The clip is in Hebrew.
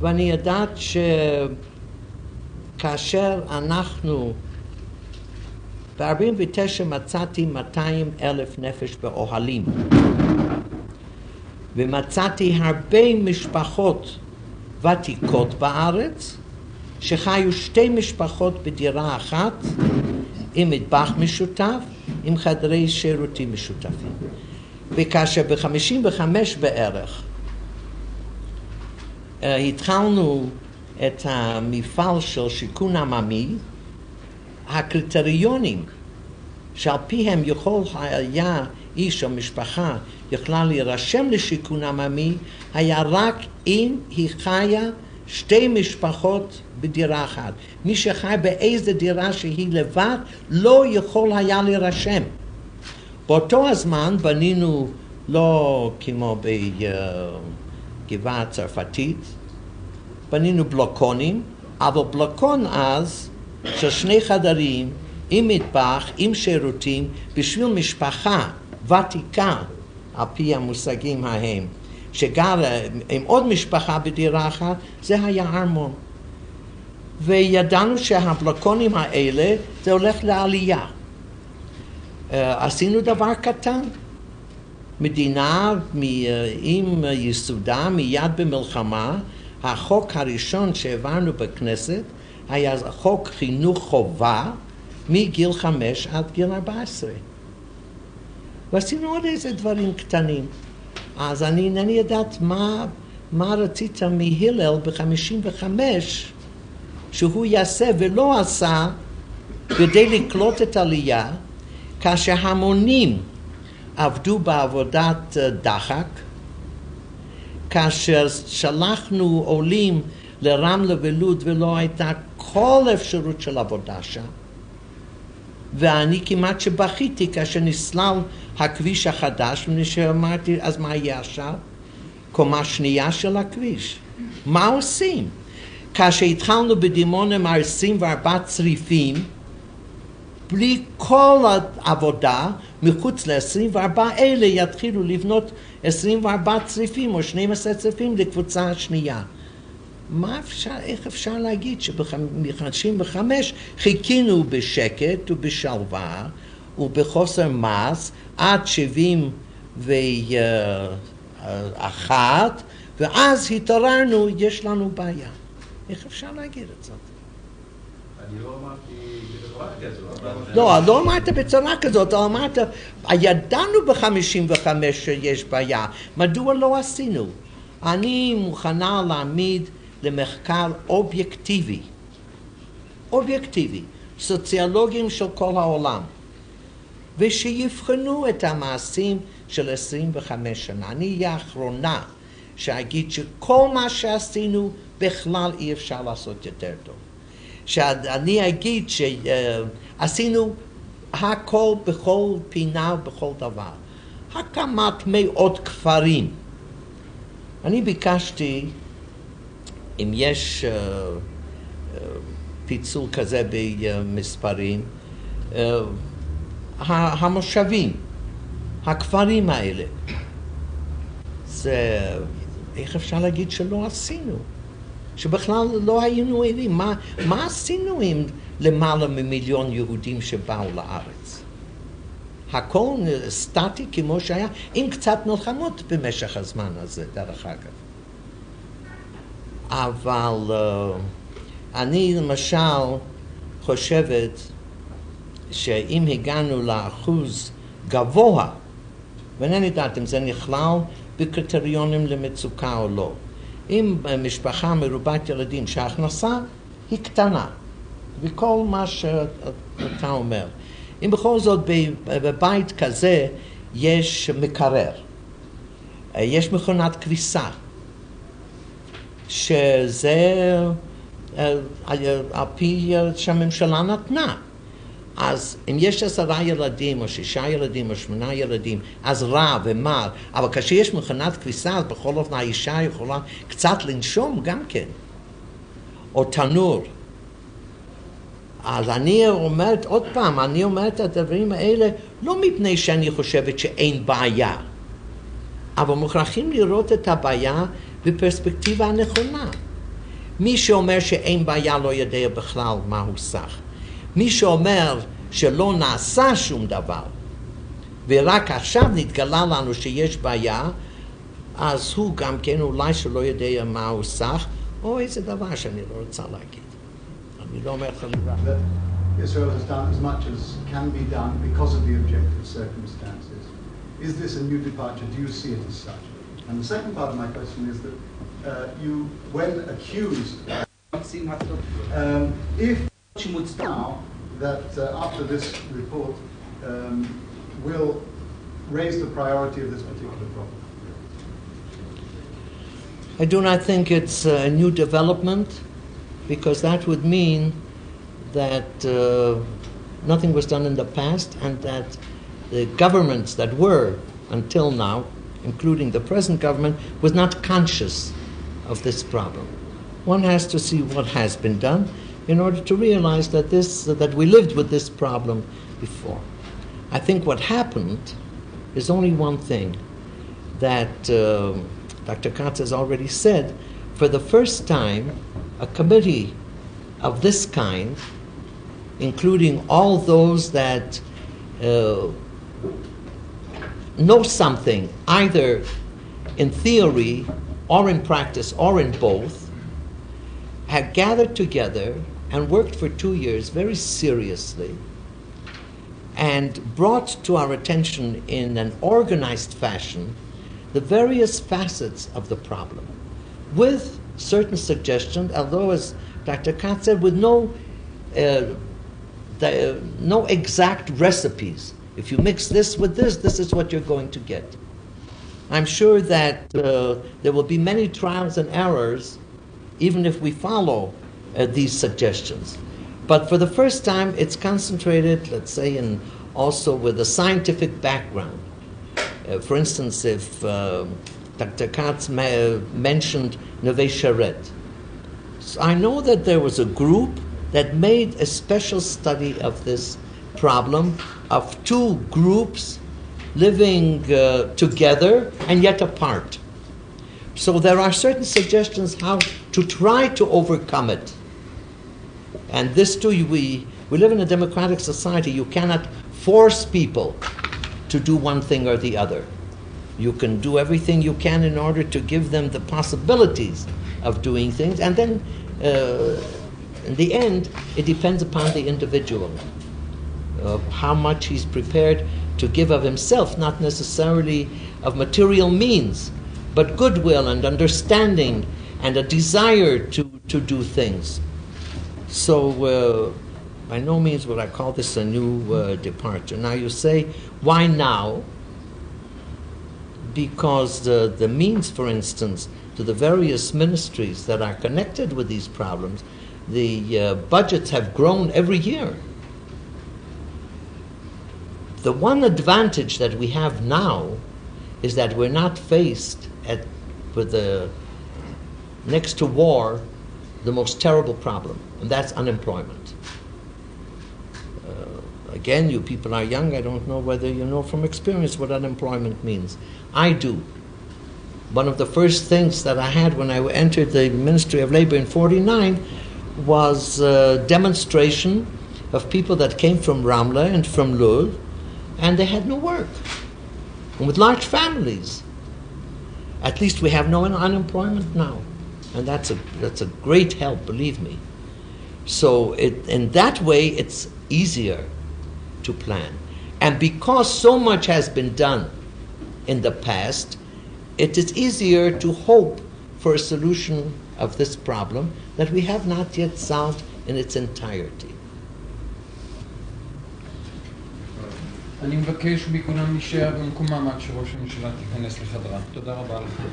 ואני יודעת שכאשר אנחנו ב-49 מצאתי 200 אלף נפש באוהלים ומצאתי הרבה משפחות ותיקות בארץ שחיו שתי משפחות בדירה אחת עם מטבח משותף, עם חדרי שירותים משותפים. וכאשר ב-55 בערך התחלנו את המפעל של שיכון עממי, הקריטריונים שעל פיהם יכול היה איש או משפחה יכלה להירשם לשיכון עממי, היה רק אם היא חיה שתי משפחות בדירה אחת. מי שחי באיזה דירה שהיא לבד לא יכול היה להירשם. באותו הזמן בנינו לא כמו בגבעה הצרפתית, בנינו בלוקונים, אבל בלוקון אז של שני חדרים עם מטבח, עם שירותים, בשביל משפחה ותיקה על פי המושגים ההם, שגרה עם עוד משפחה בדירה אחת, זה היה ארמון. וידענו שהבלקונים האלה זה הולך לעלייה. אה, עשינו דבר קטן. מדינה עם יסודה מיד במלחמה, החוק הראשון שהעברנו בכנסת היה חוק חינוך חובה מגיל חמש עד גיל ארבע עשרה. ועשינו עוד איזה דברים קטנים. אז אני אינני יודעת מה, מה רצית מהלל בחמישים וחמש שהוא יעשה ולא עשה כדי לקלוט את העלייה, כאשר המונים עבדו בעבודת אה, דחק, כאשר שלחנו עולים לרמלה ולוד ולא הייתה כל אפשרות של עבודה שם. ואני כמעט שבכיתי כאשר נסלל הכביש החדש, ושאמרתי, אז מה יהיה עכשיו? קומה שנייה של הכביש. מה עושים? כאשר התחלנו בדימונה עם 24 צריפים, בלי כל העבודה, מחוץ ל-24 אלה יתחילו לבנות 24 צריפים או 12 צריפים לקבוצה השנייה. מה אפשר, איך אפשר להגיד שב-55 חיכינו בשקט ובשלווה ובחוסר מס עד 71 ואז התעוררנו, יש לנו בעיה. איך אפשר להגיד את זאת? אני לא אמרתי בצורה כזאת. לא, לא אמרת בצורה כזאת, אמרת, ידענו ב-55 שיש בעיה, מדוע לא עשינו? אני מוכנה להעמיד למחקר אובייקטיבי, אובייקטיבי, סוציולוגים של כל העולם, ושיבחנו את המעשים של 25 שנה. אני אהיה האחרונה שאגיד שכל מה שעשינו בכלל אי אפשר לעשות יותר טוב. שאני אגיד שעשינו הכל בכל פינה ובכל דבר. הקמת מאות כפרים. אני ביקשתי אם יש uh, uh, פיצול כזה במספרים, uh, המושבים, הכפרים האלה, זה, איך אפשר להגיד שלא עשינו? שבכלל לא היינו ערים. מה, מה עשינו עם למעלה ממיליון יהודים שבאו לארץ? הכל סטטי כמו שהיה, עם קצת מלחמות במשך הזמן הזה, דרך אגב. אבל uh, אני למשל חושבת שאם הגענו לאחוז גבוה, ואינני יודעת אם זה נכלל בקריטריונים למצוקה או לא, אם משפחה מרובת ילדים שההכנסה היא קטנה, וכל מה שאתה אומר, אם בכל זאת בבית כזה יש מקרר, יש מכונת כביסה, שזה אה, על פי שהממשלה נתנה. אז אם יש עשרה ילדים, או שישה ילדים, או שמונה ילדים, אז רע ומר, אבל כאשר יש מכונת כביסה, אז בכל אופן האישה יכולה קצת לנשום גם כן. או תנור. אז אני אומרת, עוד פעם, אני אומרת את הדברים האלה לא מפני שאני חושבת שאין בעיה, אבל מוכרחים לראות את הבעיה בפרספקטיבה הנכונה. מי שאומר שאין בעיה לא יודע בכלל מהו סך. מי שאומר שלא נעשה שום דבר, ורק עכשיו נתגלה לנו שיש בעיה, אז הוא גם כן אולי שלא יודע מהו סך, או איזה דבר שאני לא רוצה להגיד. אני לא אומר חלילה. Israel has done as much as can be done because of the objective circumstances. Is this a new departure? Do you see it as such? And the second part of my question is that uh, you, when accused, um, if now that uh, after this report um, will raise the priority of this particular problem. I do not think it's a new development because that would mean that uh, nothing was done in the past and that the governments that were until now, including the present government, was not conscious of this problem. One has to see what has been done in order to realize that this that we lived with this problem before. I think what happened is only one thing that uh, Dr. Katz has already said. For the first time, a committee of this kind, including all those that uh, know something, either in theory or in practice or in both, had gathered together and worked for two years very seriously and brought to our attention in an organized fashion the various facets of the problem with certain suggestions, although, as Dr. Katz said, with no, uh, the, no exact recipes. If you mix this with this, this is what you're going to get. I'm sure that uh, there will be many trials and errors, even if we follow uh, these suggestions. But for the first time, it's concentrated, let's say, in also with a scientific background. Uh, for instance, if uh, Dr. Katz mentioned Neve Sharet, so I know that there was a group that made a special study of this problem of two groups living uh, together and yet apart. So there are certain suggestions how to try to overcome it. And this too, we, we live in a democratic society. You cannot force people to do one thing or the other. You can do everything you can in order to give them the possibilities of doing things, and then uh, in the end, it depends upon the individual of how much he's prepared to give of himself, not necessarily of material means, but goodwill and understanding and a desire to, to do things. So, uh, by no means would I call this a new uh, departure. Now, you say, why now? Because the, the means, for instance, to the various ministries that are connected with these problems, the uh, budgets have grown every year. The one advantage that we have now is that we're not faced at, with the next to war the most terrible problem, and that's unemployment. Uh, again, you people are young. I don't know whether you know from experience what unemployment means. I do. One of the first things that I had when I entered the Ministry of Labor in 49 was a demonstration of people that came from Ramla and from Lul, and they had no work, and with large families. At least we have no unemployment now, and that's a that's a great help, believe me. So it, in that way, it's easier to plan, and because so much has been done in the past, it is easier to hope for a solution of this problem that we have not yet solved in its entirety. אני מבקש מכולם להישאר במקומם עד שראש הממשלה תיכנס לחדרה. תודה רבה לכם.